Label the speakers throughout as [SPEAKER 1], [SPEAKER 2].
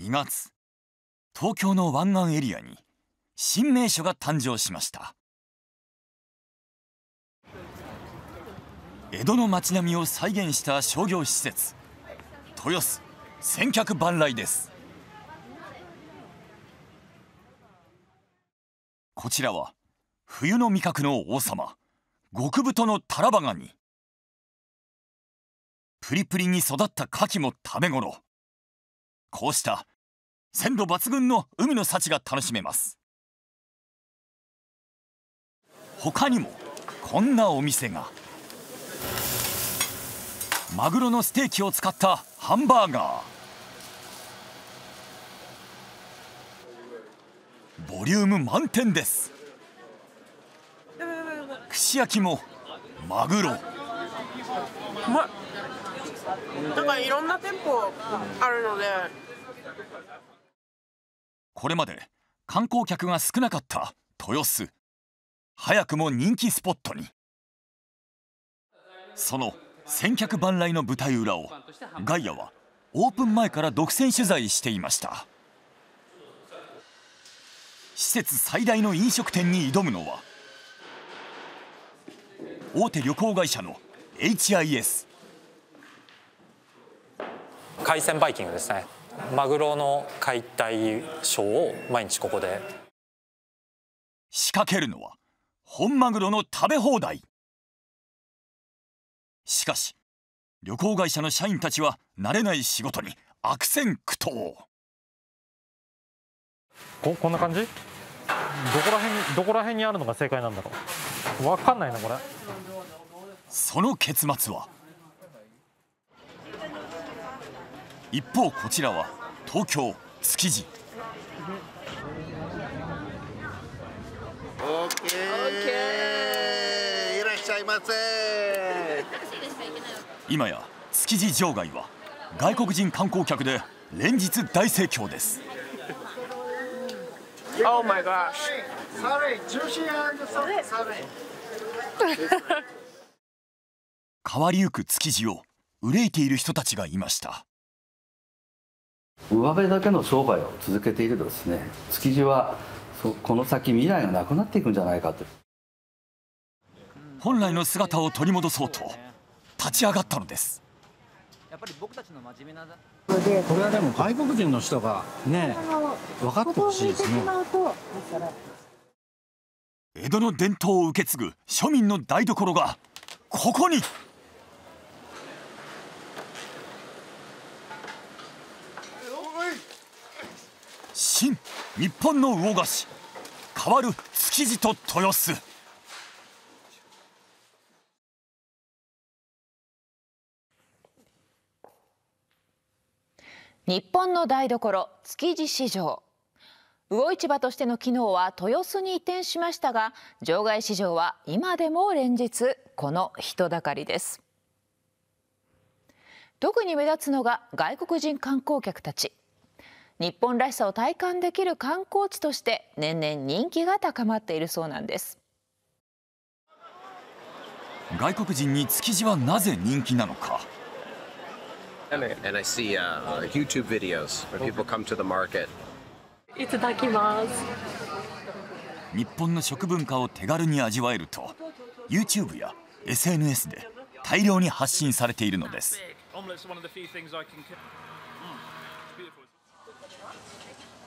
[SPEAKER 1] 2月東京の湾岸エリアに新名所が誕生しました。江戸の街並みを再現した商業施設豊洲千客万来です。こちらは冬の味覚の王様極太のタラバガニ。プリプリに育った牡蠣も食べ頃。こうした鮮度抜群の海の幸が楽しめます。他にもこんなお店が。マグロのステーキを使ったハンバーガー。ボリューム満点です。串焼きもマグロ。
[SPEAKER 2] うまいなんかいろんな店舗あるので。
[SPEAKER 1] これまで観光客が少なかった豊洲。早くも人気スポットに。その千客万来の舞台裏をガイアはオープン前から独占取材していました。施設最大の飲食店に挑むのは大手旅行会社の HIS
[SPEAKER 3] 海鮮バイキングですね。マグロの解体ショーを毎日ここで。
[SPEAKER 1] 仕掛けるのは本マグロの食べ放題。しかし旅行会社の社員たちは慣れない仕事に悪戦苦闘。
[SPEAKER 4] ここんな感じ？どこら辺にどこら辺にあるのが正解なんだろう？分かんないなこれ。
[SPEAKER 1] その結末は一方こちらは東京築地。
[SPEAKER 5] オッケー。いらっしゃいませ。
[SPEAKER 1] 今や築地場外は外国人観光客で連日大盛況です。
[SPEAKER 2] Oh my gosh.
[SPEAKER 1] 変わりゆく築地を憂いている人たちがいました
[SPEAKER 6] 上辺だけの商売を続けているとですね築地はそこの先未来がなくなっていくんじゃないかと。
[SPEAKER 1] 本来の姿を取り戻そうと立ち上がったのです。
[SPEAKER 7] やっぱり僕たちの真面目な
[SPEAKER 8] これはでも外国人の人がね分かってほしいですね。
[SPEAKER 1] 江戸の伝統を受け継ぐ庶民の台所がここに新日本の魚菓子変わる築地と豊洲。
[SPEAKER 9] 日本の台所築地市場。魚市場としての機能は豊洲に移転しましたが場外市場は今でも連日この人だかりです。特に目立つのが外国人観光客たち。日本らしさを体感できる観光地として年々人気が高まっているそうなんです。
[SPEAKER 1] 外国人に築地はなぜ人気なのか
[SPEAKER 10] ？And I see uh, YouTube videos where people come to the market.
[SPEAKER 11] いただきます
[SPEAKER 1] 日本の食文化を手軽に味わえると YouTube や SNS で大量に発信されているのです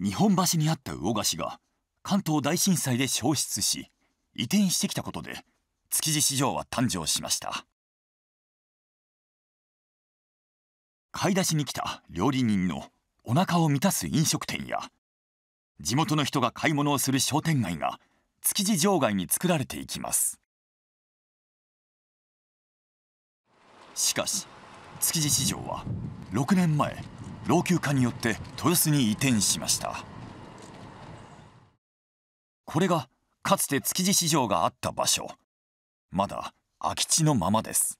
[SPEAKER 1] 日本橋にあった魚菓子が関東大震災で消失し移転してきたことで築地市場は誕生しました。買い出しに来た料理人のお腹を満たす飲食店や地元の人が買い物をする商店街が築地場外に作られていきます。しかし築地市場は6年前老朽化によって豊洲に移転しました。これがかつて築地市場があった場所。まだ空き地のままです。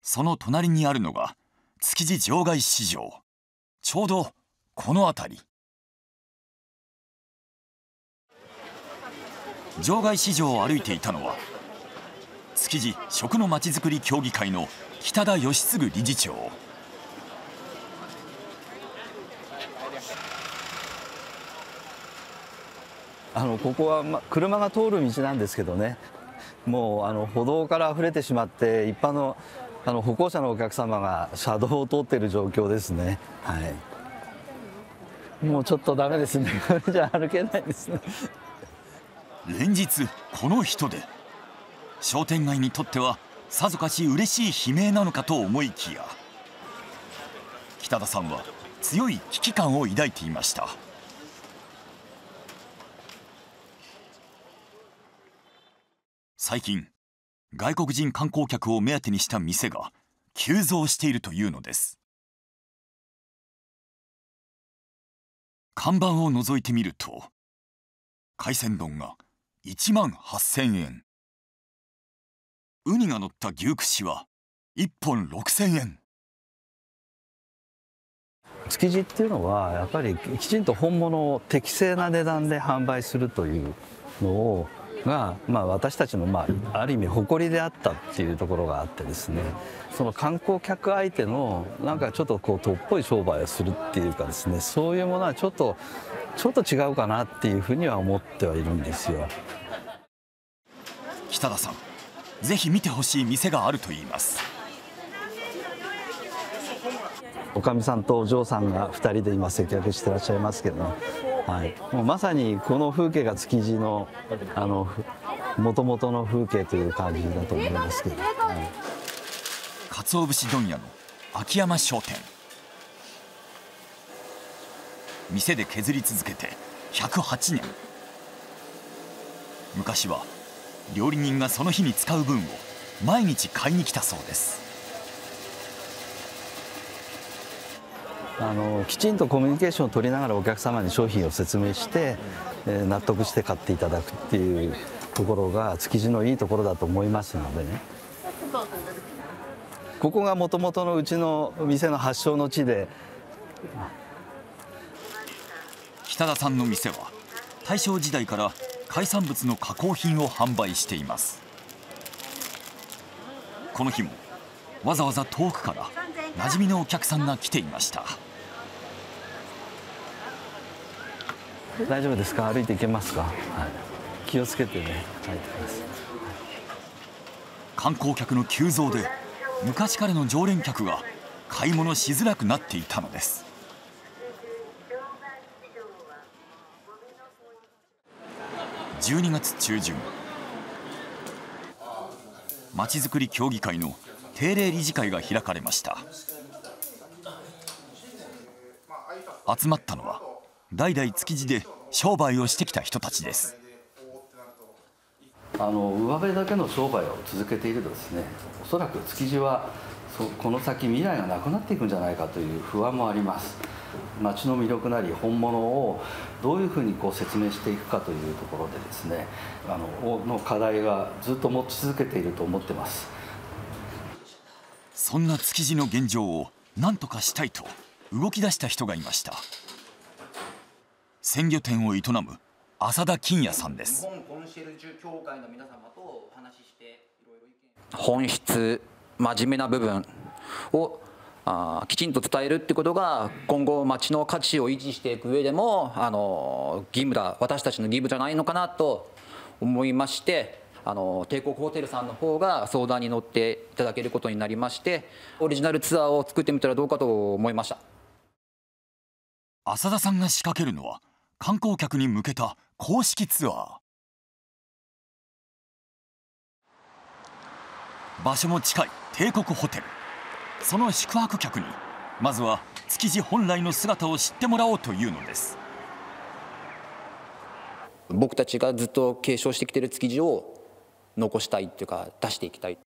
[SPEAKER 1] その隣にあるのが築地場外市場。ちょうどこの辺り。場外市場を歩いていたのは築地食のまちづくり協議会の北田義嗣理事長。
[SPEAKER 6] あのここは、ま、車が通る道なんですけどね。もうあの歩道から溢れてしまって一般のあの歩行者のお客様が車道を通っている状況ですね。はい。もうちょっとダメですね。こ れじゃ歩けないですね。
[SPEAKER 1] 連日この人で商店街にとってはさぞかし嬉しい悲鳴なのかと思いきや北田さんは強い危機感を抱いていました。最近外国人観光客を目当てにした店が急増しているというのです。看板を覗いてみると海鮮丼が1万8000円。ウニが乗った牛串は1本6000円。
[SPEAKER 6] 築地っていうのはやっぱりきちんと本物を適正な値段で販売するというのをが、まあ、私たちの、まあ、ある意味誇りであったっていうところがあってですね。その観光客相手のなんかちょっとこうとっぽい商売をするっていうかですね。そういうものはちょっとちょっと違うかなっていうふうには思ってはいるんですよ。
[SPEAKER 1] 北田さんぜひ見てほしい店があるといいます。
[SPEAKER 6] おかみさんとお嬢さんが2人で今接客してらっしゃいますけどね、はい、もうまさにこの風景が築地のあの元々の風景という感じだと思いますけど、はい、
[SPEAKER 1] 鰹節問屋の秋山商店。店で削り続けて108年。昔は料理人がその日に使う分を毎日買いに来たそうです。
[SPEAKER 6] あのきちんとコミュニケーションを取りながらお客様に商品を説明して、えー、納得して買っていただくっていうところが築地のいいところだと思いますのでね。ここがもともとのうちの店の発祥の地で。
[SPEAKER 1] 北田さんの店は大正時代から海産物の加工品を販売しています。この日もわざわざ遠くから馴染みのお客さんが来ていました。
[SPEAKER 6] 大丈夫ですか？歩いていけますか、はい、気をつけてね。はい
[SPEAKER 1] 観光客の急増で昔からの常連客が買い物しづらくなっていたのです12月中旬。まちづくり協議会の定例理事会が開かれました。集まったのは代々築地で商売をしてきた人たちです。
[SPEAKER 6] あの上辺だけの商売を続けているとですねおそらく築地はこの先未来がなくなっていくんじゃないかという不安もあります。街の魅力なり本物をどういうふうにこう説明していくかというところでですねあのの課題がずっと持ち続けていると思ってます。
[SPEAKER 1] そんな築地の現状を何とかしたいと動き出した人がいました。鮮魚店を営む浅田金也さんです。
[SPEAKER 7] 本質真面目な部分をあきちんと伝えるってことが今後町の価値を維持していく上でもあの義務だ私たちの義務じゃないのかなと思いましてあの帝国ホテルさんの方が相談に乗っていただけることになりましてオリジナルツアーを作ってみたらどうかと思いました。
[SPEAKER 1] 浅田さんが仕掛けるのは観光客に向けた公式ツアー。場所も近い帝国ホテル。その宿泊客にまずは築地本来の姿を知ってもらおうというのです。
[SPEAKER 7] 僕たちがずっと継承してきてる築地を残したいっていうか出していきたい。